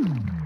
you